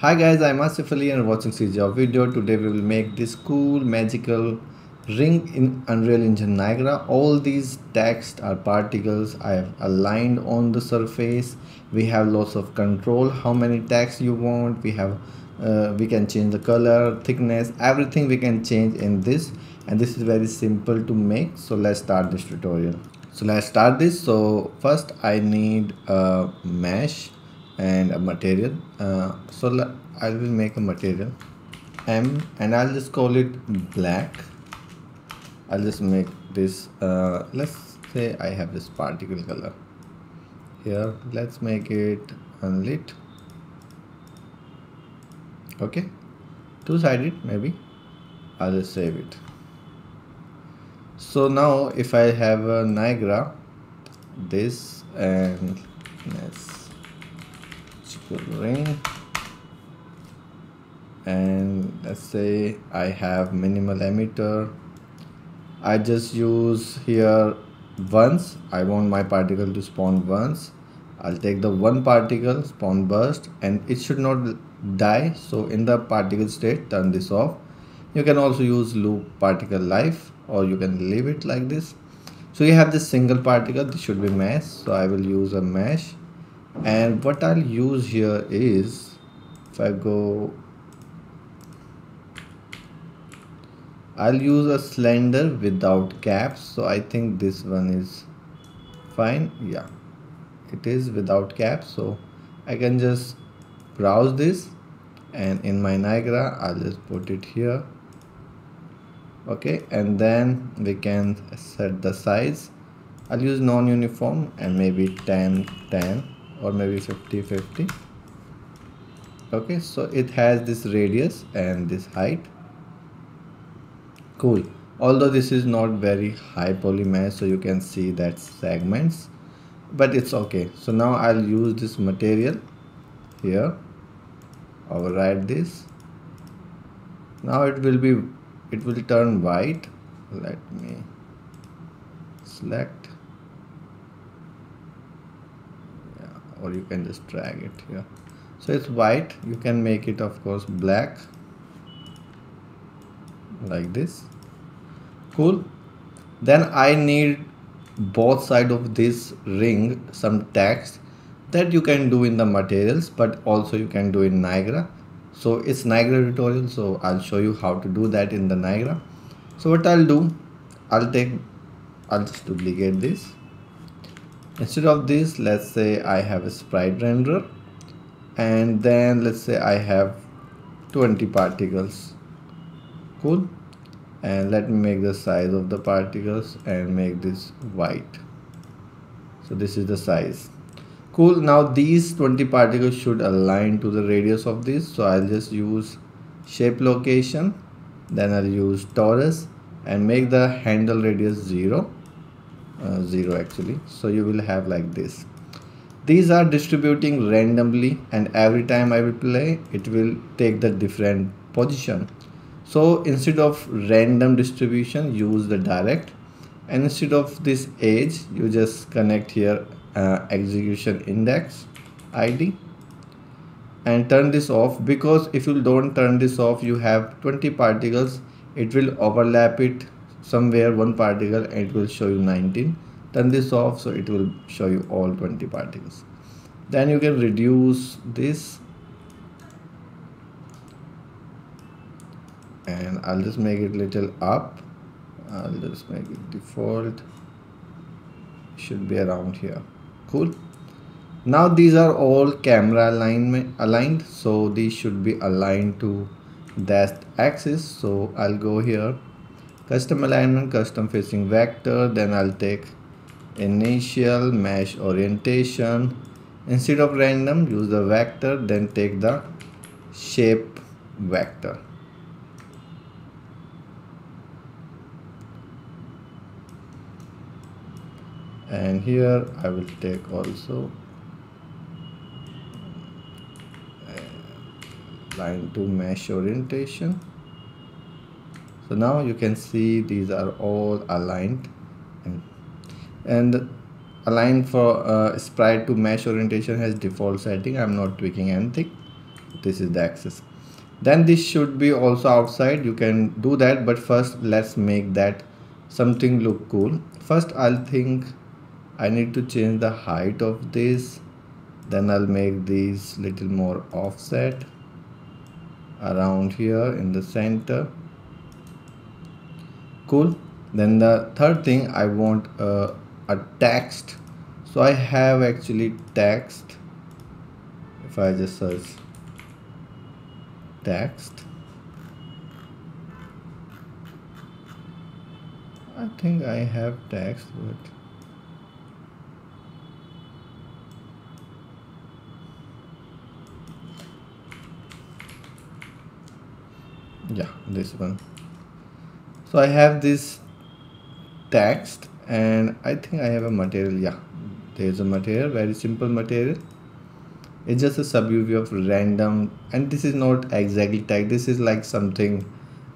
Hi guys, I'm Asif Ali and watching CJ video. Today we will make this cool magical ring in Unreal Engine Niagara. All these text are particles I have aligned on the surface. We have lots of control, how many text you want. We have, uh, we can change the color, thickness, everything we can change in this. And this is very simple to make. So let's start this tutorial. So let's start this. So first I need a mesh and a material. Uh, so I will make a material. M and I'll just call it black. I'll just make this uh, let's say I have this particle color. Here let's make it unlit. Okay. Two-sided maybe. I'll just save it. So now if I have a Niagara this and let's ring. And let's say I have minimal emitter. I just use here once. I want my particle to spawn once. I'll take the one particle spawn burst and it should not die. So in the particle state turn this off. You can also use loop particle life or you can leave it like this. So you have this single particle. This should be mesh. So I will use a mesh and what I'll use here is if I go I'll use a cylinder without caps. So I think this one is fine. Yeah it is without caps. So I can just browse this. And in my Niagara I'll just put it here. Okay and then we can set the size. I'll use non-uniform and maybe 10 10 or maybe 50 50 okay so it has this radius and this height. Cool. Although this is not very high poly mesh so you can see that segments but it's okay. So now I'll use this material here. Override this. Now it will be it will turn white. Let me select or you can just drag it here. So it's white. You can make it of course black. Like this. Cool. Then I need both side of this ring some text that you can do in the materials but also you can do in Niagara. So it's Niagara tutorial so I'll show you how to do that in the Niagara. So what I'll do I'll take I'll just duplicate this instead of this let's say I have a sprite renderer and then let's say I have 20 particles. Cool. And let me make the size of the particles and make this white. So this is the size. Cool. Now these 20 particles should align to the radius of this. So I'll just use shape location then I'll use torus and make the handle radius 0 uh, 0 actually. So you will have like this. These are distributing randomly and every time I will play it will take the different position. So instead of random distribution use the direct. And instead of this edge you just connect here uh, execution index id and turn this off because if you don't turn this off you have 20 particles. It will overlap it somewhere one particle and it will show you 19 turn this off so it will show you all 20 particles. Then you can reduce this. And I'll just make it little up. I'll just make it default. Should be around here. Cool. Now these are all camera alignment aligned so these should be aligned to that axis. So I'll go here custom alignment custom facing vector then I'll take initial mesh orientation. Instead of random use the vector then take the shape vector. And here I will take also uh, line to mesh orientation so now you can see these are all aligned. And, and align for uh, sprite to mesh orientation has default setting. I'm not tweaking anything. This is the axis. Then this should be also outside. You can do that but first let's make that something look cool. First I'll think I need to change the height of this. Then I'll make these little more offset around here in the center cool. Then the third thing I want uh, a text. So I have actually text. If I just search text. I think I have text but yeah this one so I have this text and I think I have a material. Yeah there's a material very simple material. It's just a UV of random and this is not exactly text. This is like something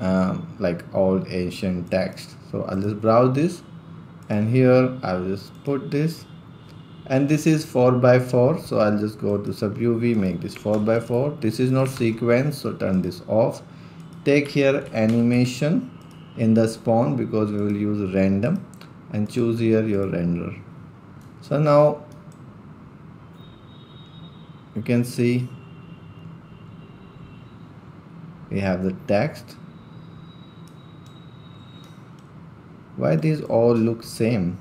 um, like old ancient text. So I'll just browse this and here I'll just put this. And this is 4 by 4 so I'll just go to UV make this 4 by 4 this is not sequence so turn this off. Take here animation in the spawn because we will use random and choose here your render. So now you can see we have the text. Why these all look same?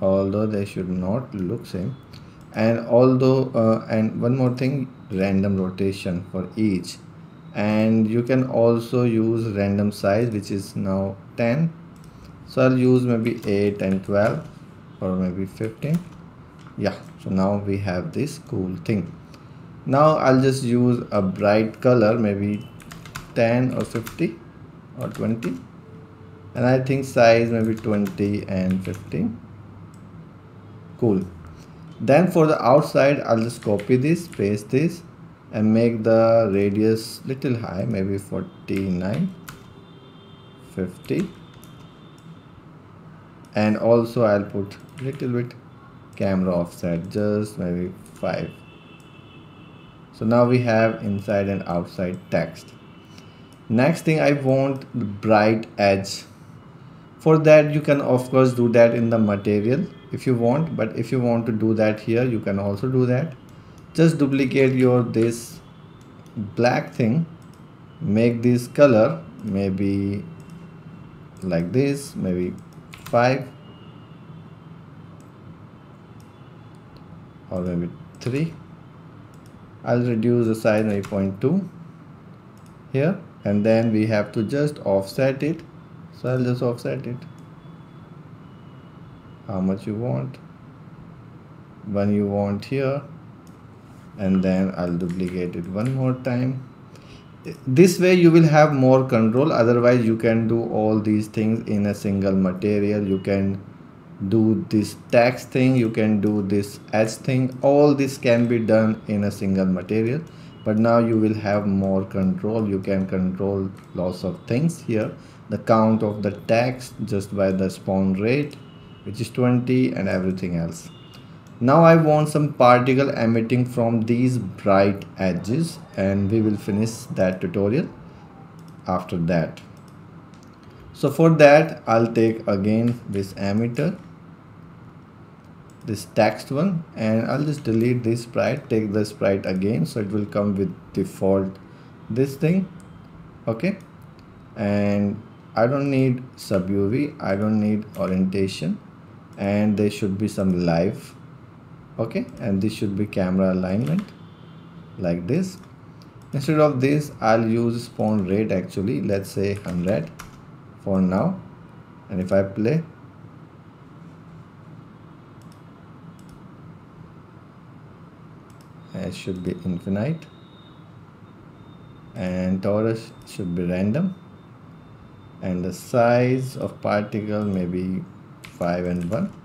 Although they should not look same. And although uh, and one more thing random rotation for each and you can also use random size which is now 10 so I'll use maybe 8 and 12 or maybe 15 yeah so now we have this cool thing. Now I'll just use a bright color maybe 10 or 50 or 20 and I think size maybe 20 and 15 cool. Then for the outside I'll just copy this paste this and make the radius little high maybe 49 50 and also I'll put little bit camera offset just maybe 5 so now we have inside and outside text. Next thing I want the bright edge. For that you can of course do that in the material if you want but if you want to do that here you can also do that just duplicate your this black thing make this color maybe like this maybe 5 or maybe 3 I'll reduce the size maybe 0.2 here and then we have to just offset it. So I'll just offset it. How much you want? When you want here and then I'll duplicate it one more time. This way you will have more control otherwise you can do all these things in a single material. You can do this text thing you can do this edge thing. All this can be done in a single material. But now you will have more control. You can control lots of things here. The count of the text just by the spawn rate which is 20 and everything else now I want some particle emitting from these bright edges and we will finish that tutorial after that. So for that I'll take again this emitter this text one and I'll just delete this sprite take the sprite again so it will come with default this thing okay? And I don't need sub UV I don't need orientation and there should be some live okay and this should be camera alignment like this. Instead of this I'll use spawn rate actually let's say 100 for now. And if I play it should be infinite. And torus should be random. And the size of particle maybe 5 and 1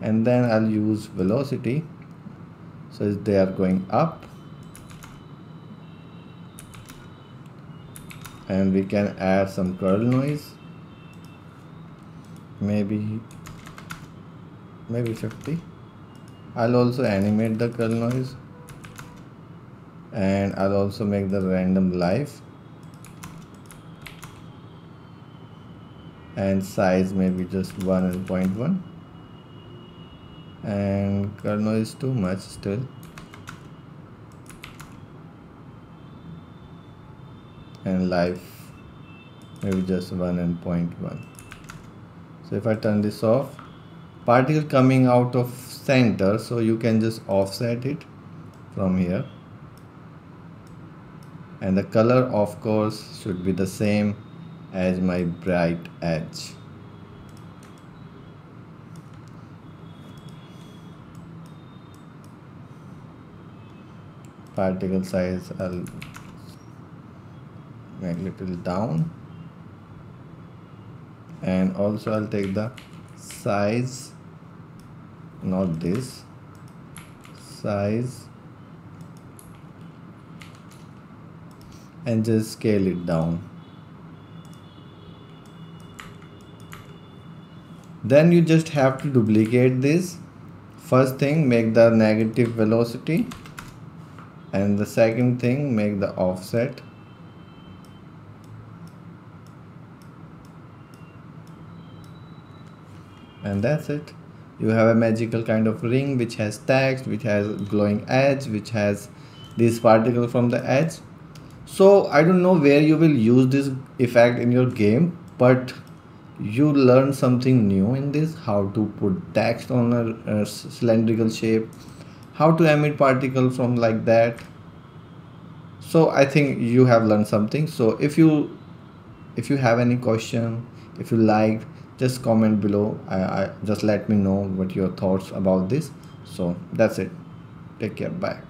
and then I'll use velocity. So they are going up and we can add some curl noise. Maybe maybe 50 I'll also animate the curl noise. And I'll also make the random life. And size maybe just 1.1 and curl is too much still. And life maybe just 1 and 0.1 so if I turn this off particle coming out of center so you can just offset it from here. And the color of course should be the same as my bright edge particle size I'll make little down. And also I'll take the size not this size. And just scale it down. Then you just have to duplicate this. First thing make the negative velocity and the second thing make the offset. And that's it. You have a magical kind of ring which has text which has glowing edge which has this particle from the edge. So i don't know where you will use this effect in your game but you learn something new in this how to put text on a, a cylindrical shape how to emit particle from like that. So i think you have learned something. So if you if you have any question if you like just comment below. I, I just let me know what your thoughts about this. So that's it. Take care. Bye